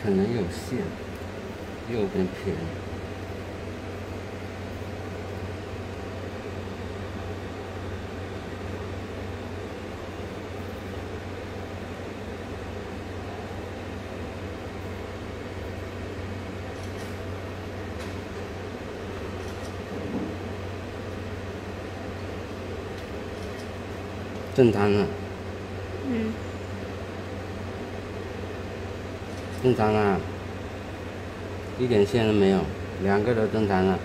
可能有线，右边偏。正常了，嗯，正常啊，一点线都没有，两个都正常了。